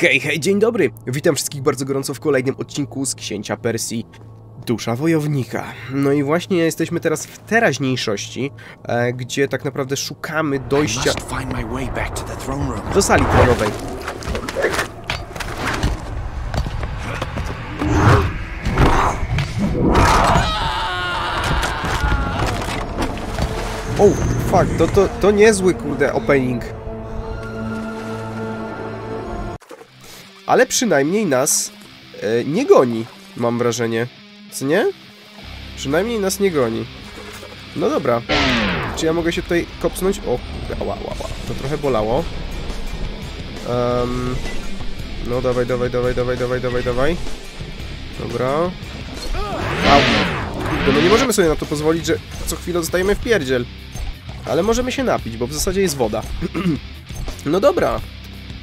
Hej, hej, dzień dobry! Witam wszystkich bardzo gorąco w kolejnym odcinku z Księcia Persji. Dusza Wojownika. No i właśnie jesteśmy teraz w teraźniejszości, e, gdzie tak naprawdę szukamy dojścia do sali tronowej. O, fuck, to, to, to niezły, kurde, opening. Ale przynajmniej nas e, nie goni, mam wrażenie. Co nie? Przynajmniej nas nie goni. No dobra. Czy ja mogę się tutaj kopsnąć? O, ała, ała, ała. To trochę bolało. Um, no dawaj, dawaj, dawaj, dawaj, dawaj, dawaj, dawaj. Dobra. Au. Kurde, no nie możemy sobie na to pozwolić, że co chwilę dostajemy w pierdziel. Ale możemy się napić, bo w zasadzie jest woda. no dobra.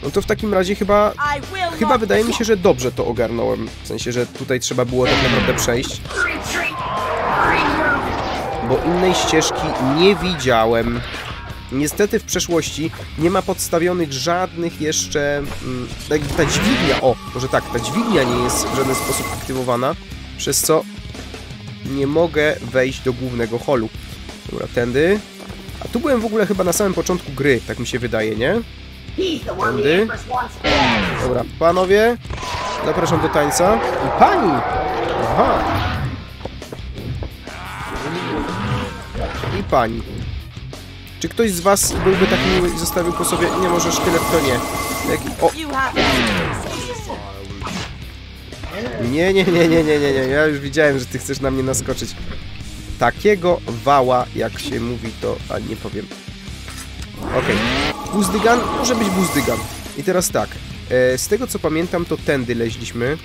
No to w takim razie chyba... Chyba wydaje mi się, że dobrze to ogarnąłem. W sensie, że tutaj trzeba było tak naprawdę przejść. Bo innej ścieżki nie widziałem. Niestety w przeszłości nie ma podstawionych żadnych jeszcze... Mm, jakby ta dźwignia, o, może tak, ta dźwignia nie jest w żaden sposób aktywowana, przez co nie mogę wejść do głównego holu. Dobra, tędy. A tu byłem w ogóle chyba na samym początku gry, tak mi się wydaje, nie? Tędy. Dobra, panowie, zapraszam do tańca. I pani! Aha! I pani. Czy ktoś z was byłby tak miły i zostawił po sobie... Nie, może szkielet to nie. Jak... O! Nie, nie, nie, nie, nie, nie, nie. Ja już widziałem, że ty chcesz na mnie naskoczyć. Takiego wała, jak się mówi, to... A, nie powiem. Okej. Okay. Buzdygan? Może być buzdygan. I teraz tak. E, z tego, co pamiętam, to tędy leźliśmy.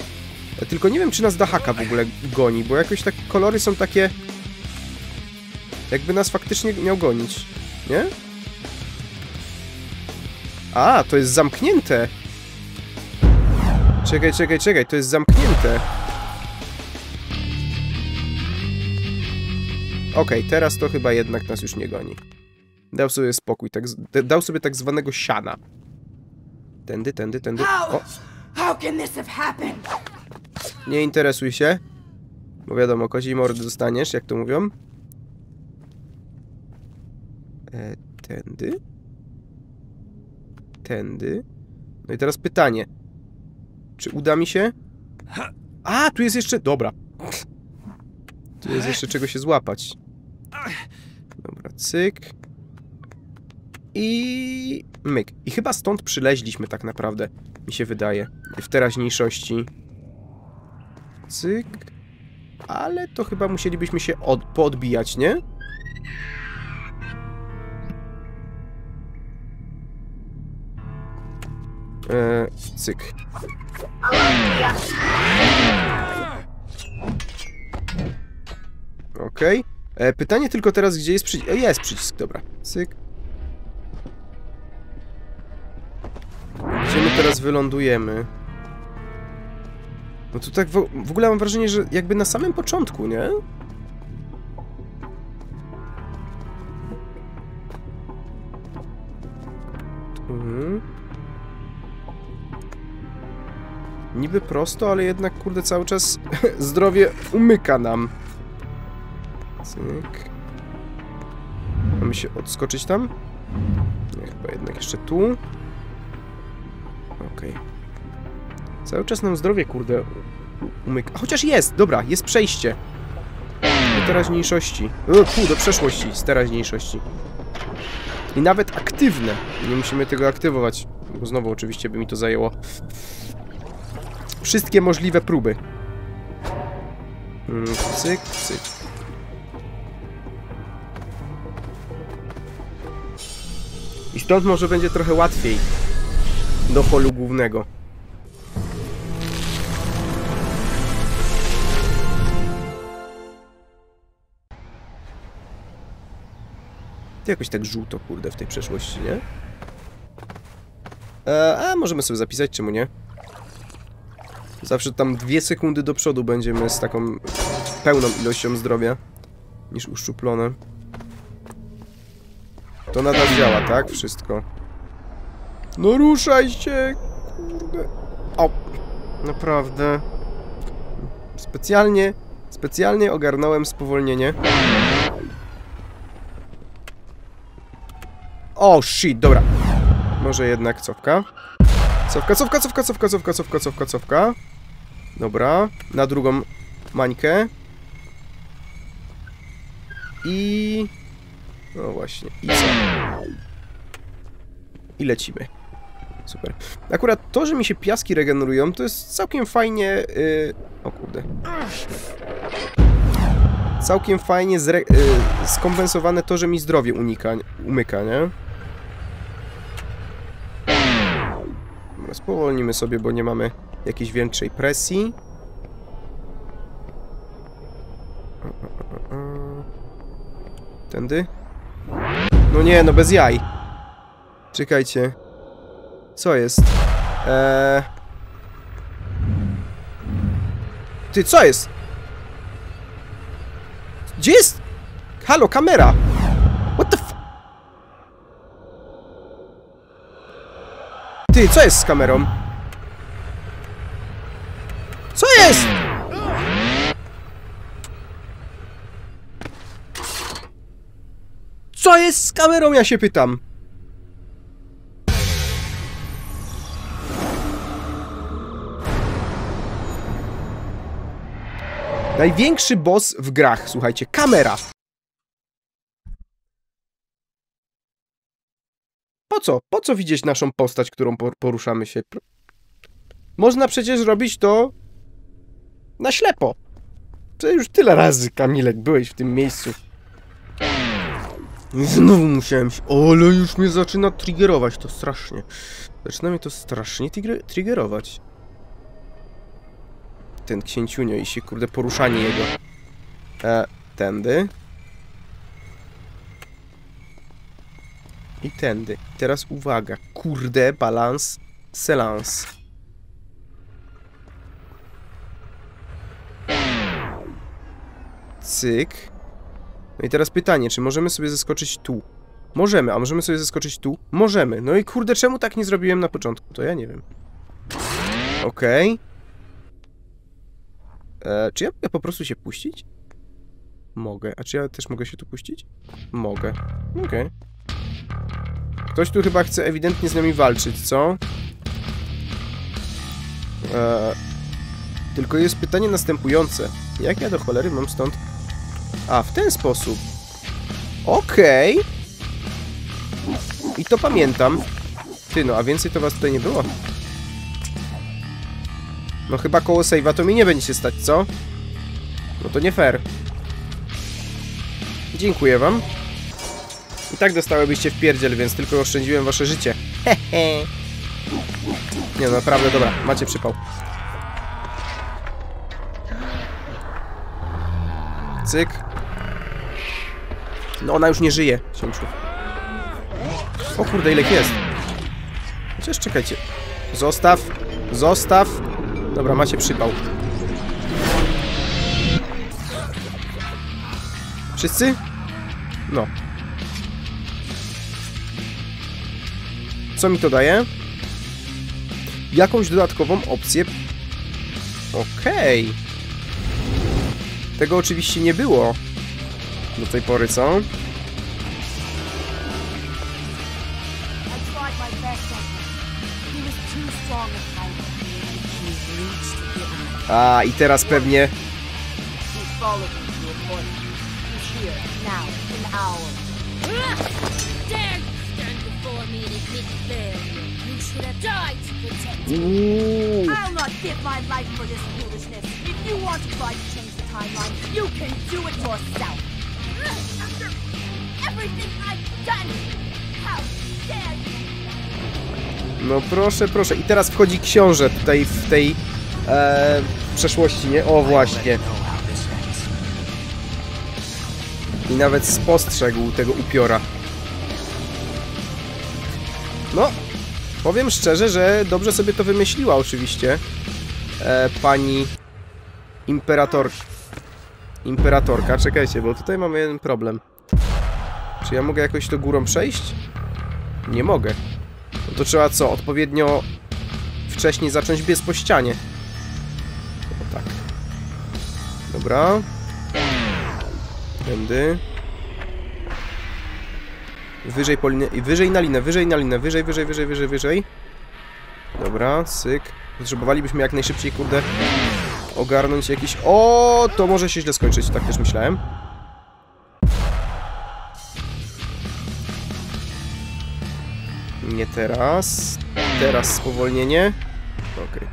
E, tylko nie wiem, czy nas Dahaka w ogóle goni, bo jakoś tak kolory są takie... Jakby nas faktycznie miał gonić. Nie? A, to jest zamknięte. Czekaj, czekaj, czekaj, to jest zamknięte. Okej, okay, teraz to chyba jednak nas już nie goni. Dał sobie spokój, tak, dał sobie tak zwanego siana. Tędy, tędy, tędy. O! Nie interesuj się. Bo wiadomo, kozi mordy dostaniesz, jak to mówią. E, tędy? Tędy? No i teraz pytanie. Czy uda mi się? A, tu jest jeszcze... Dobra. Tu jest jeszcze czego się złapać. Dobra, cyk. I... myk. I chyba stąd przyleźliśmy tak naprawdę, mi się wydaje. W teraźniejszości. Cyk. Ale to chyba musielibyśmy się od... poodbijać, nie? Eee, cyk. Okej. Okay. E, pytanie tylko teraz, gdzie jest przycisk? Jest przycisk, dobra. Cyk. Gdzie my teraz wylądujemy? No to tak w, w ogóle mam wrażenie, że jakby na samym początku, nie? Mhm. Niby prosto, ale jednak, kurde, cały czas zdrowie umyka nam. Cyk. Mamy się odskoczyć tam? Nie, chyba jednak jeszcze tu. Okej. Okay. Cały czas nam zdrowie, kurde, umyka. Chociaż jest! Dobra, jest przejście. Do teraźniejszości. O, pół, do przeszłości z teraźniejszości. I nawet aktywne. Nie musimy tego aktywować, bo znowu oczywiście by mi to zajęło wszystkie możliwe próby. Mm, cyk, cyk. I stąd może będzie trochę łatwiej do holu głównego. To jakoś tak żółto, kurde, w tej przeszłości, nie? E, a, możemy sobie zapisać, czemu nie? Zawsze tam dwie sekundy do przodu będziemy z taką pełną ilością zdrowia niż uszczuplone. To nadal działa, tak? Wszystko. No ruszaj się! Kurde. O! Naprawdę. Specjalnie, specjalnie ogarnąłem spowolnienie. O, shit, dobra. Może jednak cofka. Cofka, cofka, cofka, cofka, cofka, cofka, cofka, cofka. Dobra, na drugą mańkę. I... No właśnie, i co? I lecimy. Super. Akurat to, że mi się piaski regenerują, to jest całkiem fajnie... Yy... O kurde. Całkiem fajnie zre... Yy, skompensowane to, że mi zdrowie unika, umyka, nie? Spowolnimy sobie, bo nie mamy jakiejś większej presji. Tędy? No nie, no bez jaj. Czekajcie. Co jest? Eee... Ty, co jest? Gdzie jest? Halo, kamera! What the f... Ty, co jest z kamerą? Co jest? Co jest z kamerą, ja się pytam? Największy boss w grach, słuchajcie, kamera. Po co? Po co widzieć naszą postać, którą por poruszamy się? Można przecież robić to na ślepo. Przecież już tyle razy, Kamilek, byłeś w tym miejscu. Znowu musiałem się... Ale już mnie zaczyna triggerować to strasznie. Zaczyna mnie to strasznie trigger triggerować. Ten księciunio i się, kurde, poruszanie jego. E, tędy. I tędy. Teraz uwaga. Kurde, balans, selans. Cyk. No i teraz pytanie, czy możemy sobie zeskoczyć tu? Możemy, a możemy sobie zeskoczyć tu? Możemy. No i kurde, czemu tak nie zrobiłem na początku? To ja nie wiem. Okej. E, czy ja mogę po prostu się puścić? Mogę. A czy ja też mogę się tu puścić? Mogę. Okej. Ktoś tu chyba chce ewidentnie z nami walczyć, co? E, tylko jest pytanie następujące. Jak ja do cholery mam stąd... A, w ten sposób. Okej. I to pamiętam. Ty, no, a więcej to was tutaj nie było? No chyba koło save'a to mi nie będzie się stać, co? No to nie fair. Dziękuję wam. I tak dostałybyście w pierdziel, więc tylko oszczędziłem wasze życie. Hehe. Nie no, naprawdę, dobra, macie przypał. Cyk. No ona już nie żyje, księciu. O kurde, ile jest. Chociaż czekajcie. Zostaw. Zostaw. Dobra, macie przypał. Wszyscy? No. Co mi to daje? Jakąś dodatkową opcję. Okej. Tego oczywiście nie było do tej pory, co? Died to protect me. Uuu. I'll not give my life for this foolishness. If you want to try to change the timeline, you can do it yourself. After everything I've done, how dare you? No proszę, proszę. I teraz wchodzi książę tutaj w tej e, przeszłości, nie? O, właśnie. I nawet spostrzegł tego upiora. No, powiem szczerze, że dobrze sobie to wymyśliła oczywiście e, pani imperator... imperatorka. Czekajcie, bo tutaj mamy jeden problem. Czy ja mogę jakoś to górą przejść? Nie mogę. No to trzeba co? Odpowiednio wcześniej zacząć biec po ścianie. Dobra. Tędy. Wyżej po linę, wyżej na linę, wyżej na linę, wyżej, wyżej, wyżej, wyżej, wyżej. Dobra, syk. Potrzebowalibyśmy jak najszybciej, kurde, ogarnąć jakiś... O, to może się źle skończyć, tak też myślałem. Nie teraz. Teraz spowolnienie. Okej.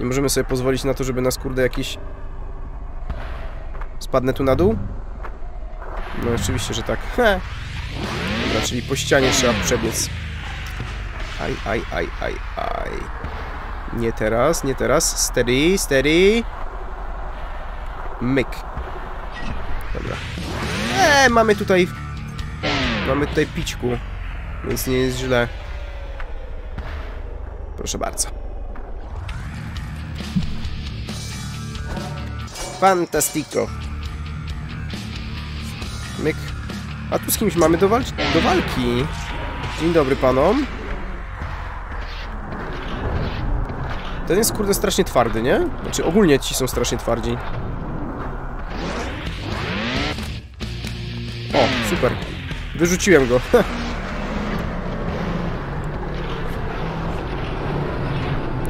Nie możemy sobie pozwolić na to, żeby nas, kurde, jakiś... Spadnę tu na dół? No oczywiście, że tak. He. Dobra, czyli po ścianie trzeba przebiec. Aj, aj, aj, aj, aj. Nie teraz, nie teraz. Steady, steady. Myk. Dobra. Eee, mamy tutaj... Mamy tutaj pićku. Więc nie jest źle. Proszę bardzo. Fantastico. Myk. A tu z kimś mamy do, walki. do walki. Dzień dobry panom. Ten jest kurde strasznie twardy, nie? Znaczy ogólnie ci są strasznie twardzi. O, super. Wyrzuciłem go.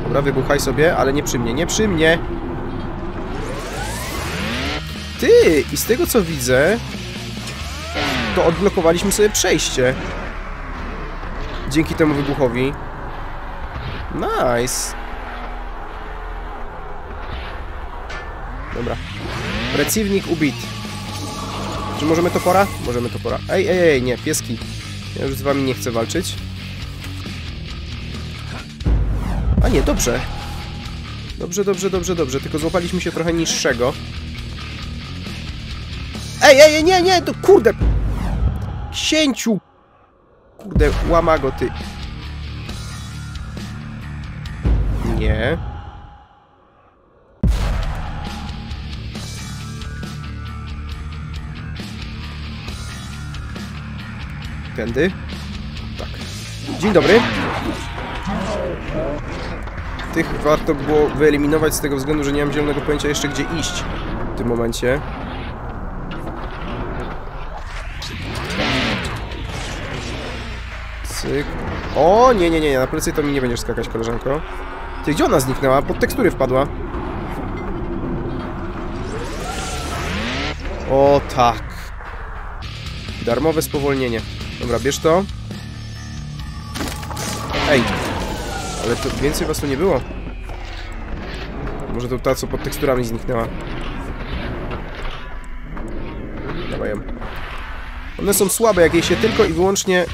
Dobra, wybuchaj sobie, ale nie przy mnie, nie przy mnie. Ty! I z tego co widzę, to odblokowaliśmy sobie przejście. Dzięki temu wybuchowi. Nice. Dobra. Przeciwnik ubit. Czy możemy topora? Możemy topora. Ej, ej, ej, nie, pieski. Ja już z wami nie chcę walczyć. A nie, dobrze. Dobrze, dobrze, dobrze, dobrze. Tylko złapaliśmy się trochę niższego. Ej, ej, nie, nie, to kurde. Księciu. Kurde, łamago ty. Nie. Tędy. Tak. Dzień dobry. Tych warto było wyeliminować z tego względu, że nie mam zielonego pojęcia jeszcze gdzie iść w tym momencie. Cyk. O, nie, nie, nie, na plecy to mi nie będziesz skakać, koleżanko. Ty, gdzie ona zniknęła? Pod tekstury wpadła. O, tak. Darmowe spowolnienie. Dobra, bierz to. Ej. Ale to więcej was tu nie było. Może to ta, co pod teksturami zniknęła. Dawaj ją. One są słabe, jak jej się tylko i wyłącznie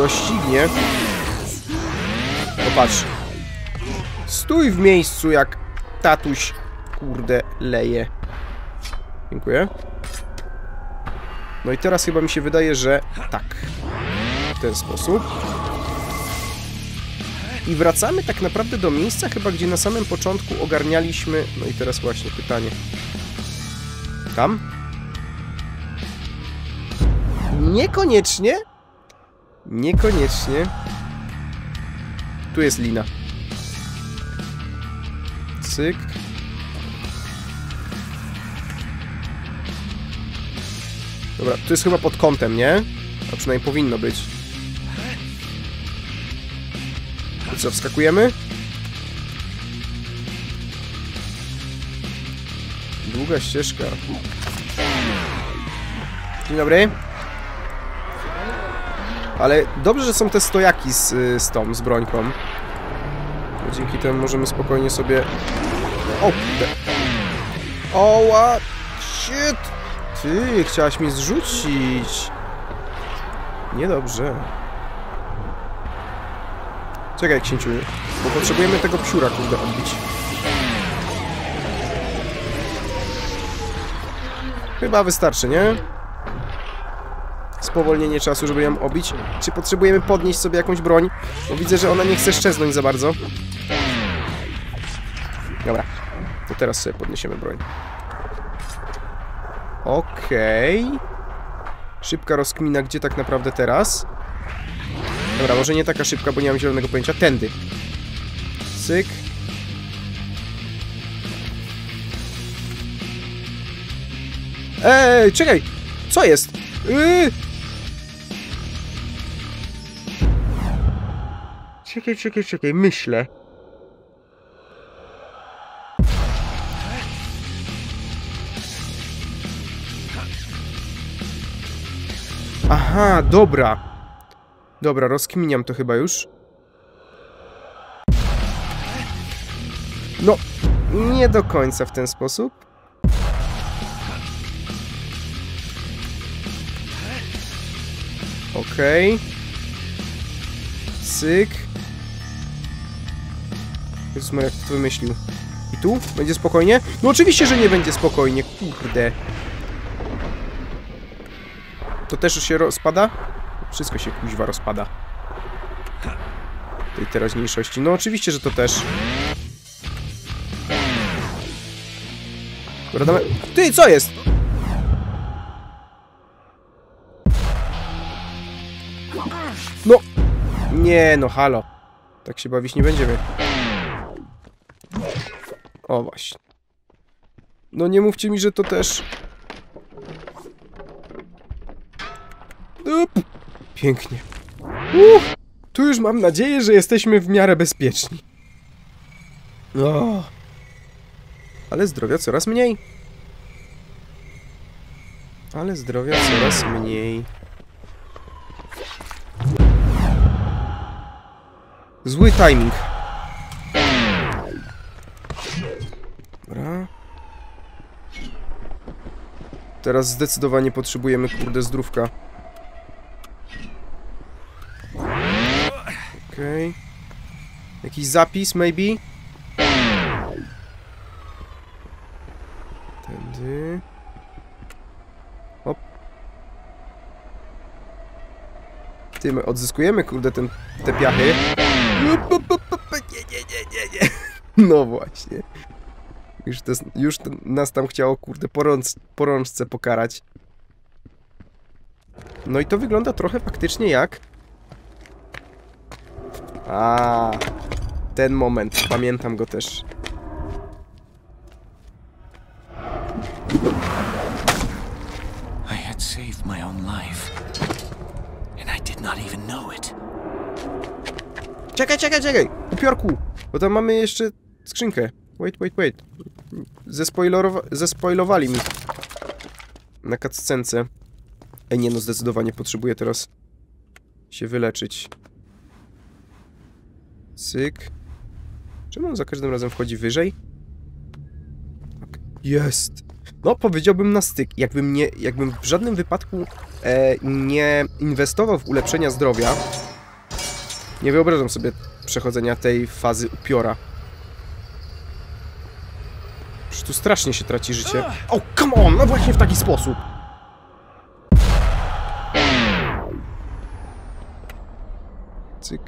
doścignie. Popatrz. Stój w miejscu, jak tatuś, kurde, leje. Dziękuję. No i teraz chyba mi się wydaje, że tak. W ten sposób. I wracamy tak naprawdę do miejsca chyba, gdzie na samym początku ogarnialiśmy... No i teraz właśnie pytanie. Tam? Niekoniecznie. Niekoniecznie. Tu jest lina. Cyk. Dobra, to jest chyba pod kątem, nie? A przynajmniej powinno być. I co, wskakujemy? Długa ścieżka. Dzień dobry. Ale dobrze, że są te stojaki z, z tą, z brońką. Bo dzięki temu możemy spokojnie sobie... O. Oła! Shit! Ty, chciałaś mnie zrzucić. Niedobrze. Czekaj, księciu, bo potrzebujemy tego psiura, kurde, odbić. Chyba wystarczy, nie? Spowolnienie czasu, żeby ją obić. Czy potrzebujemy podnieść sobie jakąś broń? Bo widzę, że ona nie chce szczeznąć za bardzo. Dobra. To teraz sobie podniesiemy broń. Okej. Okay. Szybka rozkmina, gdzie tak naprawdę teraz. Dobra, może nie taka szybka, bo nie mam zielonego pojęcia. Tędy. Cyk. Ej, czekaj! Co jest? Yy! Czekaj, czekaj, czekaj, myślę. Aha, dobra. Dobra, rozkminiam to chyba już. No, nie do końca w ten sposób. Okej. Cyk. Jezus Maria, kto to wymyślił? I tu? Będzie spokojnie? No oczywiście, że nie będzie spokojnie, kurde. To też się rozpada? Wszystko się kuźwa rozpada. Tej teraźniejszości. No oczywiście, że to też. Dobra, damy... Ty, co jest? No! Nie, no halo. Tak się bawić nie będziemy. O, właśnie. No nie mówcie mi, że to też... Up. Pięknie. Tu już mam nadzieję, że jesteśmy w miarę bezpieczni. O. Ale zdrowia coraz mniej. Ale zdrowia coraz mniej. Zły timing. Dobra. Teraz zdecydowanie potrzebujemy, kurde, zdrówka. Okej. Jakiś zapis, maybe? Tędy. Hop. Ty, my odzyskujemy, kurde, ten, te piachy. Nie, nie, nie, nie, nie. No właśnie. Już, to, już to nas tam chciało, kurde, po, rąc, po rączce pokarać. No i to wygląda trochę faktycznie jak... A, ten moment, pamiętam go też. I had saved my own life. And I did not even know it. Czekaj, czekaj, czekaj! Upiorku! Bo tam mamy jeszcze skrzynkę. Wait, wait, wait. Zespoilowali mi. Na cutscence. Ej, nie no, zdecydowanie potrzebuję teraz się wyleczyć. Cyk. Czemu on za każdym razem wchodzi wyżej? Jest! No, powiedziałbym na styk. Jakbym, nie, jakbym w żadnym wypadku e, nie inwestował w ulepszenia zdrowia, nie wyobrażam sobie przechodzenia tej fazy upiora. Tu strasznie się traci życie. O, come on! No właśnie w taki sposób! Cyk.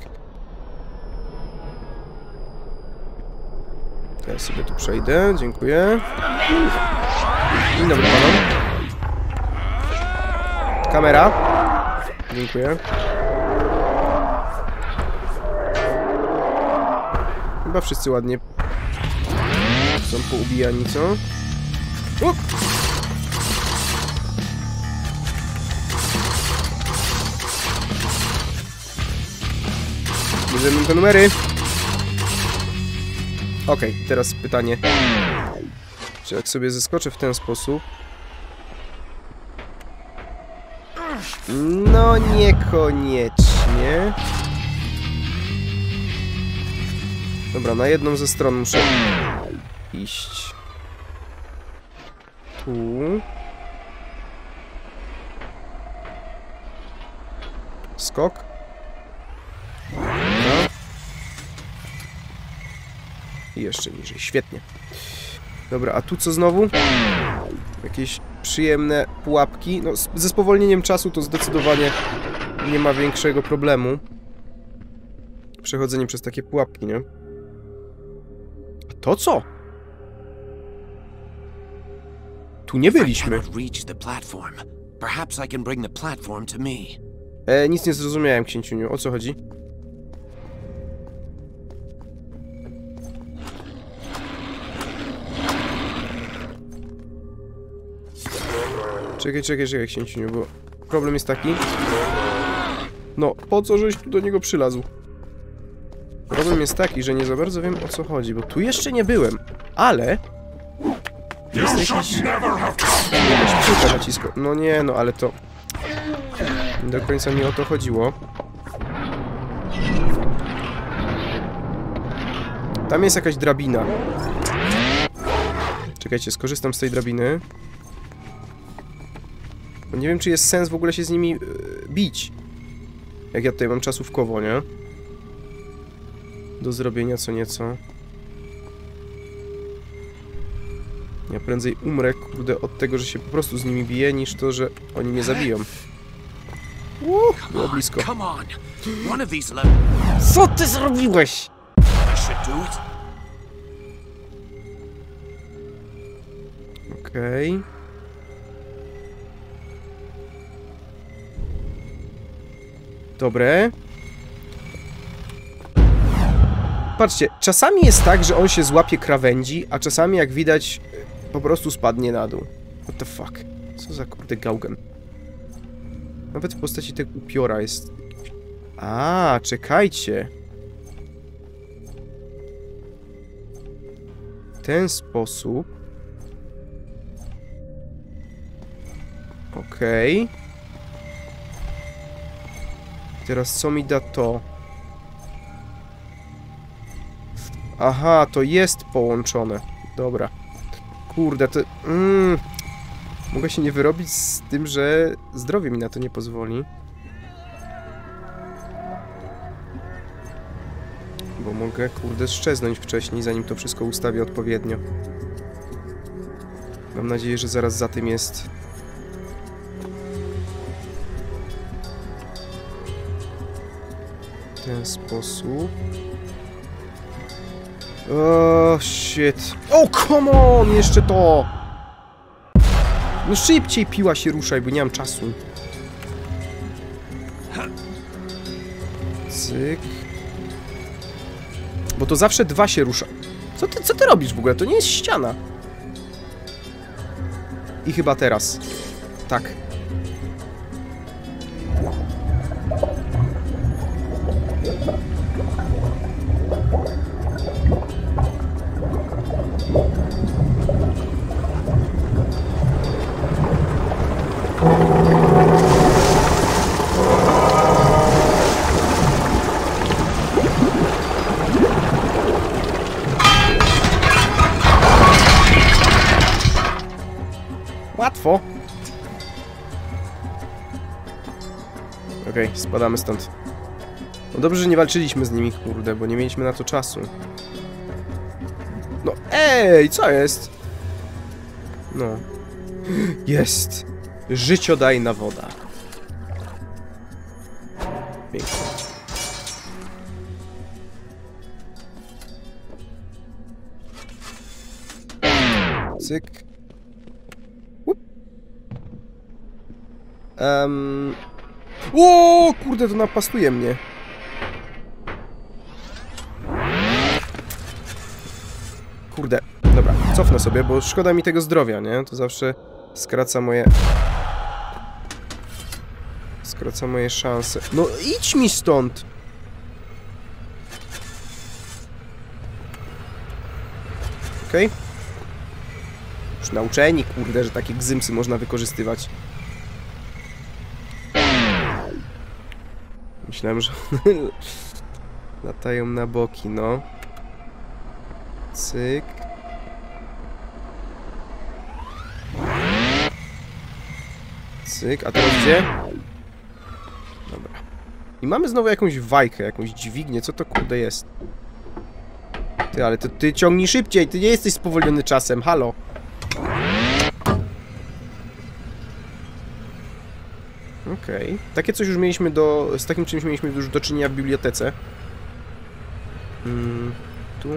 Ja sobie tu przejdę, dziękuję. Dzień dobry panom. Kamera. Dziękuję. Chyba wszyscy ładnie są poubijani, co? Up! Bierzemy te numery. Okej, teraz pytanie. Czy jak sobie zeskoczę w ten sposób... No niekoniecznie. Dobra, na jedną ze stron muszę iść. Tu. Skok. Dobra. I jeszcze niżej. Świetnie. Dobra, a tu co znowu? Jakieś przyjemne pułapki. No, ze spowolnieniem czasu to zdecydowanie nie ma większego problemu. Przechodzenie przez takie pułapki, nie? A to co? tu nie byliśmy. E, nic nie zrozumiałem, księciuniu. O co chodzi? Czekaj, czekaj, czekaj, księciuniu, bo problem jest taki... No, po co żeś tu do niego przylazł? Problem jest taki, że nie za bardzo wiem o co chodzi, bo tu jeszcze nie byłem, ale jest jakiś... Jakaś piłka nacisko... No nie, no ale to... Do końca mi o to chodziło. Tam jest jakaś drabina. Czekajcie, skorzystam z tej drabiny. Bo nie wiem, czy jest sens w ogóle się z nimi yy, bić. Jak ja tutaj mam czasówkowo, nie? Do zrobienia co nieco. Ja prędzej umrę, kurde, od tego, że się po prostu z nimi biję, niż to, że oni mnie zabiją. Uuu, było blisko. Co ty zrobiłeś? Okej. Dobre. Patrzcie, czasami jest tak, że on się złapie krawędzi, a czasami jak widać po prostu spadnie na dół. What the fuck? Co za kurde gałgan? Nawet w postaci tego upiora jest... A, czekajcie. W ten sposób... Okej. Teraz co mi da to? Aha, to jest połączone. Dobra. Kurde, to... Mm, mogę się nie wyrobić z tym, że zdrowie mi na to nie pozwoli. Bo mogę, kurde, szczeznąć wcześniej, zanim to wszystko ustawię odpowiednio. Mam nadzieję, że zaraz za tym jest w ten sposób. O, shit. O, come on! Jeszcze to! No szybciej piła się ruszaj, bo nie mam czasu. Cyk. Bo to zawsze dwa się rusza. Co ty, co ty robisz w ogóle? To nie jest ściana. I chyba teraz. Tak. Łatwo. Okej, spadamy stąd. No dobrze, że nie walczyliśmy z nimi, kurde, bo nie mieliśmy na to czasu. No, ej, co jest? No. Jest. Życiodajna woda. Pięknie. Cyk. Um... O, kurde, to napastuje mnie. Kurde, dobra, cofnę sobie, bo szkoda mi tego zdrowia, nie? To zawsze skraca moje... Skraca moje szanse. No idź mi stąd! Okej. Okay. Już nauczeni, kurde, że takie gzymsy można wykorzystywać. Myślałem, że latają na boki, no. Cyk. Cyk, a teraz gdzie? Dobra. I mamy znowu jakąś wajkę, jakąś dźwignię. Co to kurde jest? Ty, ale ty, ty ciągnij szybciej, ty nie jesteś spowolniony czasem, halo. Okej. Okay. Takie coś już mieliśmy do... Z takim czymś mieliśmy już do czynienia w bibliotece. Mm, tu...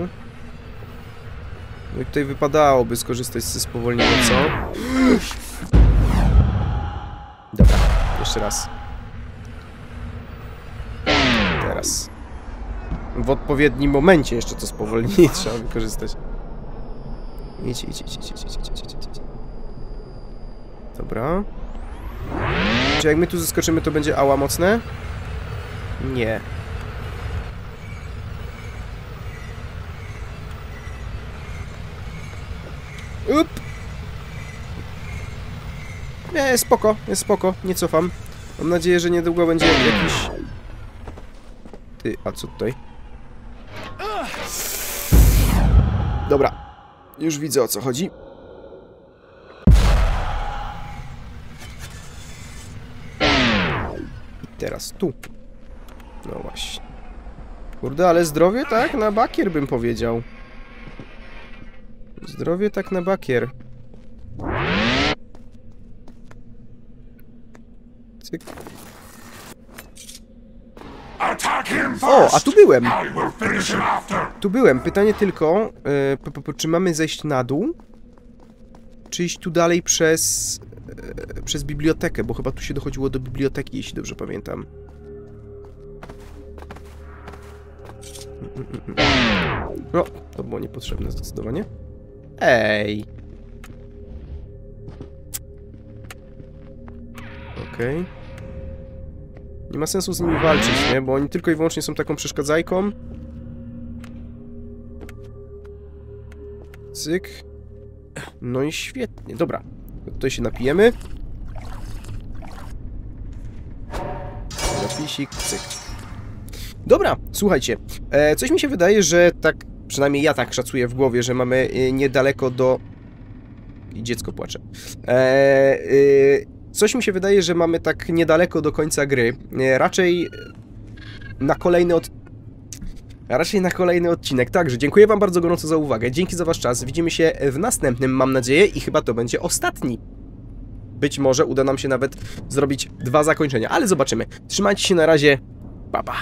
No i tutaj wypadałoby skorzystać ze spowolnienia, co? Dobra, jeszcze raz. Teraz. W odpowiednim momencie jeszcze to spowolnienie trzeba wykorzystać. Idź, idź, idź, idź, idź, idź, idź, idź. Dobra. Czy jak my tu zeskoczymy, to będzie ała mocne? Nie. Up! Nie, jest spoko, jest spoko, nie cofam. Mam nadzieję, że niedługo będzie jakiś... Ty, a co tutaj? Dobra, już widzę o co chodzi. Teraz tu. No właśnie. Kurde, ale zdrowie tak na bakier bym powiedział. Zdrowie tak na bakier. Cyk. O, a tu byłem! Tu byłem. Pytanie tylko, e, czy mamy zejść na dół? Czy iść tu dalej przez, przez bibliotekę? Bo chyba tu się dochodziło do biblioteki, jeśli dobrze pamiętam. No, to było niepotrzebne zdecydowanie. Ej! Okej. Nie ma sensu z nimi walczyć, nie? Bo oni tylko i wyłącznie są taką przeszkadzajką. Cyk. No i świetnie. Dobra. Tutaj się napijemy. Zapisik, cyk. Dobra, słuchajcie. E, coś mi się wydaje, że tak, przynajmniej ja tak szacuję w głowie, że mamy e, niedaleko do... I dziecko płacze. E, e, coś mi się wydaje, że mamy tak niedaleko do końca gry. E, raczej na kolejny od... A raczej na kolejny odcinek. Także dziękuję Wam bardzo gorąco za uwagę. Dzięki za Wasz czas. Widzimy się w następnym, mam nadzieję, i chyba to będzie ostatni. Być może uda nam się nawet zrobić dwa zakończenia, ale zobaczymy. Trzymajcie się na razie. Pa, pa.